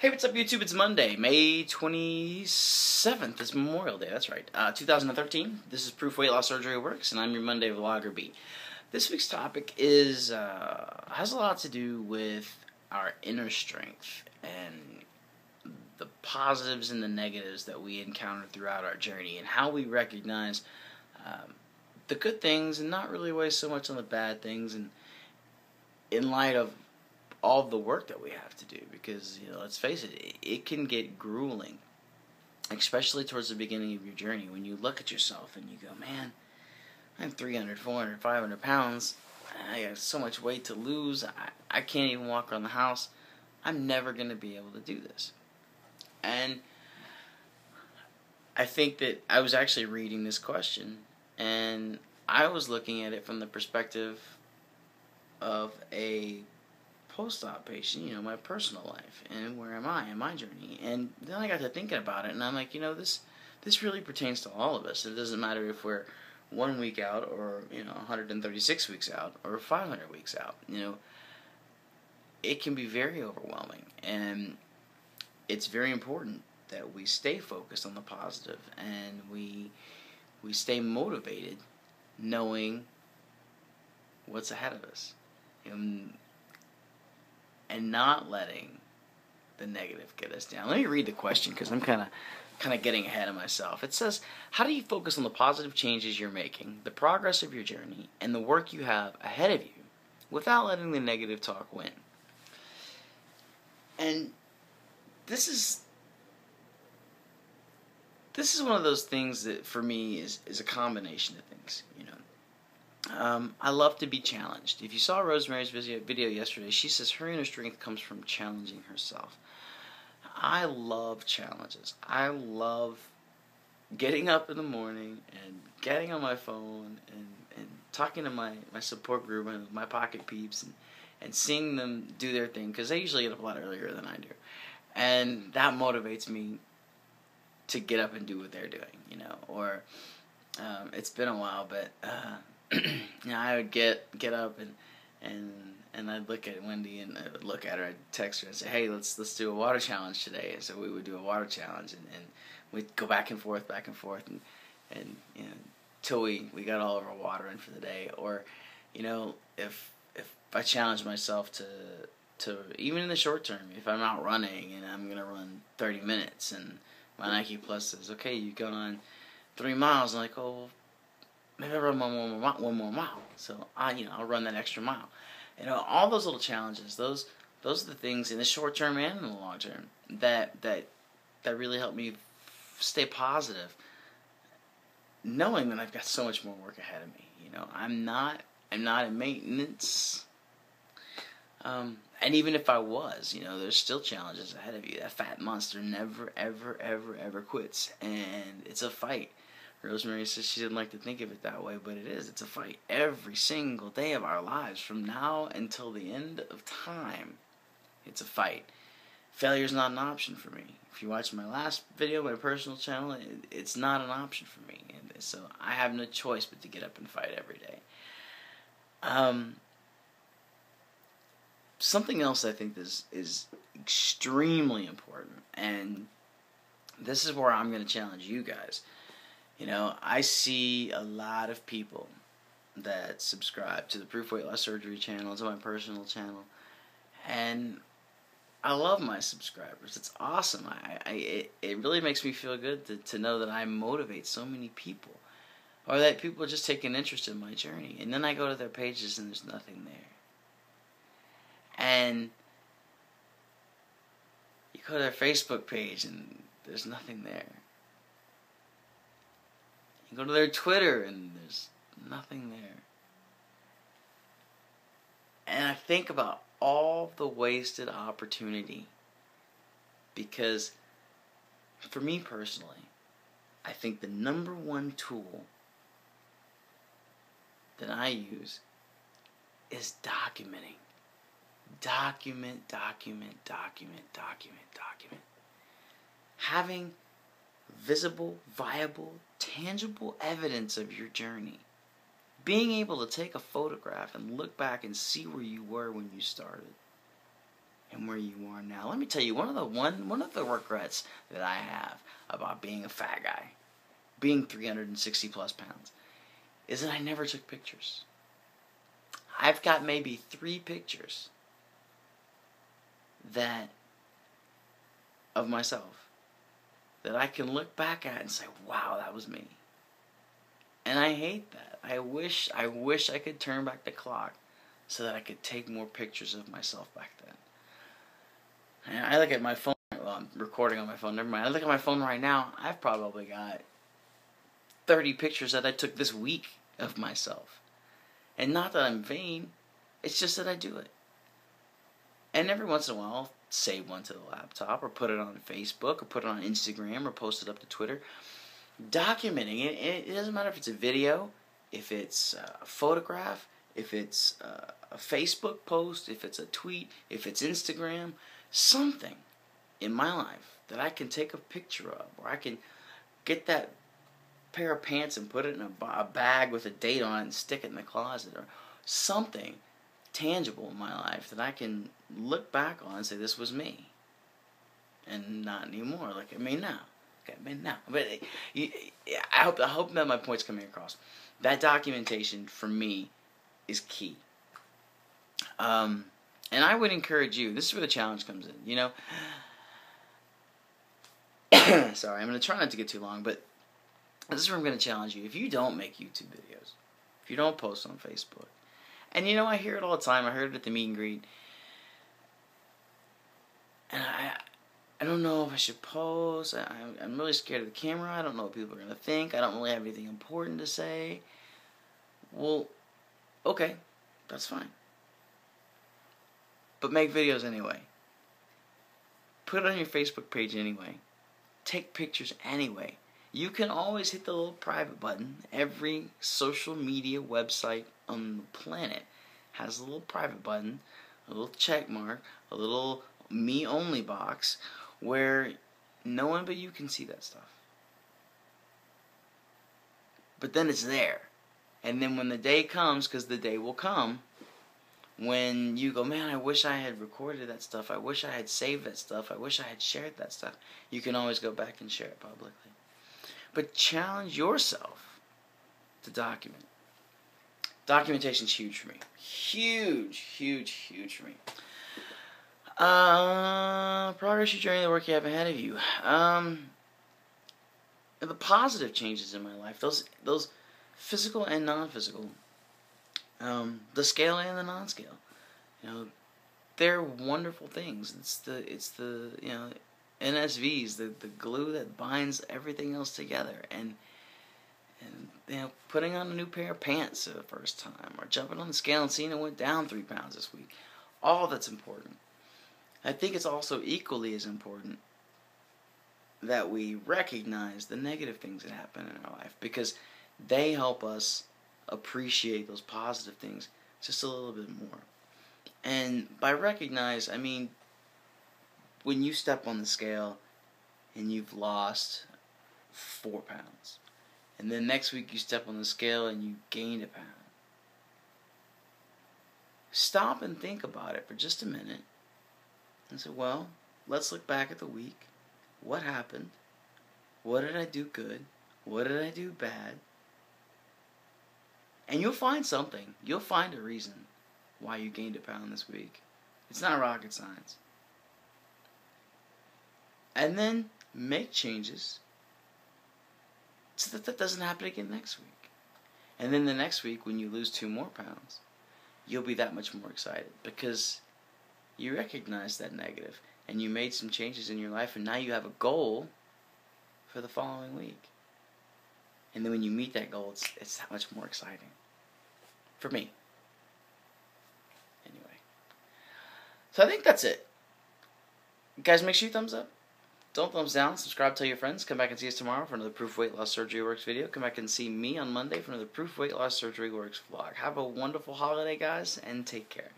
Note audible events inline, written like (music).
Hey, what's up, YouTube? It's Monday, May 27th. It's Memorial Day, that's right. Uh, 2013. This is Proof Weight Loss Surgery Works, and I'm your Monday Vlogger B. This week's topic is uh, has a lot to do with our inner strength and the positives and the negatives that we encounter throughout our journey, and how we recognize um, the good things and not really waste so much on the bad things, and in light of all the work that we have to do because you know let's face it, it can get grueling especially towards the beginning of your journey when you look at yourself and you go man i'm 300 400 500 pounds. I have so much weight to lose. I, I can't even walk around the house. I'm never going to be able to do this. And i think that i was actually reading this question and i was looking at it from the perspective of a post-op patient, you know, my personal life and where am I in my journey. And then I got to thinking about it, and I'm like, you know, this this really pertains to all of us. It doesn't matter if we're one week out or you know 136 weeks out or 500 weeks out. You know, it can be very overwhelming, and it's very important that we stay focused on the positive and we we stay motivated, knowing what's ahead of us. And and not letting the negative get us down. Let me read the question because I'm kind of kind of getting ahead of myself. It says, "How do you focus on the positive changes you're making, the progress of your journey, and the work you have ahead of you without letting the negative talk win?" And this is this is one of those things that for me is is a combination of things, you know. Um, I love to be challenged. If you saw Rosemary's video, yesterday, she says her inner strength comes from challenging herself. I love challenges. I love getting up in the morning and getting on my phone and, and talking to my, my support group and my pocket peeps and, and seeing them do their thing because they usually get up a lot earlier than I do. And that motivates me to get up and do what they're doing, you know. Or um, it's been a while, but uh, (clears throat) know, I would get get up and and and I'd look at Wendy and I would look at her, I'd text her and say, Hey, let's let's do a water challenge today. And so we would do a water challenge and, and we'd go back and forth, back and forth and and you know till we, we got all of our water in for the day. Or, you know, if if I challenge myself to to even in the short term, if I'm out running and I'm gonna run thirty minutes and my Nike Plus says, Okay, you go on three miles, I'm like, Oh maybe I run one more, one more mile. So I, you know, I'll run that extra mile. You know, all those little challenges, those those are the things in the short term and in the long term that that that really help me stay positive, knowing that I've got so much more work ahead of me. You know, I'm not I'm not in maintenance. Um, and even if I was, you know, there's still challenges ahead of you. That fat monster never, ever, ever, ever quits, and it's a fight. Rosemary says she didn't like to think of it that way, but it is. It's a fight every single day of our lives, from now until the end of time. It's a fight. Failure is not an option for me. If you watch my last video, my personal channel, it's not an option for me. And so I have no choice but to get up and fight every day. Um, something else I think is is extremely important, and this is where I'm going to challenge you guys. You know, I see a lot of people that subscribe to the Proof Weight Loss Surgery channel, to my personal channel, and I love my subscribers. It's awesome. I, I it, it really makes me feel good to, to know that I motivate so many people, or that people just take an interest in my journey. And then I go to their pages and there's nothing there. And you go to their Facebook page and there's nothing there. Go to their Twitter and there's nothing there. And I think about all the wasted opportunity because for me personally, I think the number one tool that I use is documenting. Document, document, document, document, document. Having visible, viable, tangible evidence of your journey. Being able to take a photograph and look back and see where you were when you started. and where you are now. Let me tell you one of the one one of the regrets that I have about being a fat guy, being 360 plus pounds, is that I never took pictures. I've got maybe three pictures that of myself that I can look back at and say, "Wow, that was me." And I hate that. I wish I wish I could turn back the clock so that I could take more pictures of myself back then. And I look at my phone. Well, I'm recording on my phone. Never mind. I look at my phone right now. I've probably got 30 pictures that I took this week of myself. And not that I'm vain, it's just that I do it. And every once in a while, save one to the laptop or put it on Facebook or put it on Instagram or post it up to Twitter. Documenting it, it doesn't matter if it's a video, if it's a photograph, if it's a Facebook post, if it's a tweet, if it's Instagram, something in my life that I can take a picture of, or I can get that pair of pants and put it in a, a bag with a date on it and stick it in the closet, or something tangible in my life that I can look back on and say this was me, and not anymore. Like I mean now, okay, I now. But I hope I hope that my point's coming across. That documentation for me is key. Um, and I would encourage you. This is where the challenge comes in. You know. (coughs) Sorry, I'm going to try not to get too long, but this is where I'm going to challenge you. If you don't make YouTube videos, if you don't post on Facebook, and you know, I hear it all the time. I heard it at the meet and greet. And I, I don't know if I should post. I, I'm really scared of the camera. I don't know what people are going to think. I don't really have anything important to say. Well, okay, that's fine. But make videos anyway. Put it on your Facebook page anyway. Take pictures anyway. You can always hit the little private button. Every social media website on the planet has a little private button, a little check mark, a little me only box where no one but you can see that stuff. But then it's there. And then when the day comes, because the day will come, when you go, man, I wish I had recorded that stuff. I wish I had saved that stuff. I wish I had shared that stuff. You can always go back and share it publicly. But challenge yourself to document. Documentation is huge for me. Huge, huge, huge for me. Uh, progress your journey, the work you have ahead of you. Um, the positive changes in my life, those those physical and non-physical, um, the scale and the non-scale, you know, they're wonderful things. It's the it's the you know NSVs, the the glue that binds everything else together, and and you know putting on a new pair of pants for the first time, or jumping on the scale and seeing it went down three pounds this week. All that's important. I think it's also equally as important that we recognize the negative things that happen in our life because they help us appreciate those positive things just a little bit more. And by recognize, I mean when you step on the scale and you've lost four pounds, and then next week you step on the scale and you gained a pound. Stop and think about it for just a minute and said, well, let's look back at the week. What happened? What did I do good? What did I do bad? And you'll find something. You'll find a reason why you gained a pound this week. It's not rocket science. And then make changes so that that doesn't happen again next week. And then the next week, when you lose two more pounds, you'll be that much more excited because you recognize that negative and you made some changes in your life, and now you have a goal for the following week. And then when you meet that goal, it's, it's that much more exciting. For me. Anyway. So I think that's it. Guys, make sure you thumbs up. Don't thumbs down. Subscribe, tell your friends. Come back and see us tomorrow for another Proof Weight Loss Surgery Works video. Come back and see me on Monday for another Proof Weight Loss Surgery Works vlog. Have a wonderful holiday, guys, and take care.